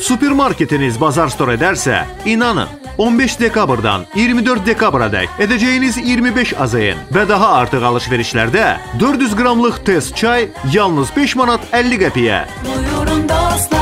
Supermarketiniz bazar store edərsə, inanın, 15 dekabrdan 24 dekabradək edəcəyiniz 25 azayın və daha artıq alış-verişlərdə 400 qramlıq test çay yalnız 5 manat 50 qəpiyə. Buyurun dostlar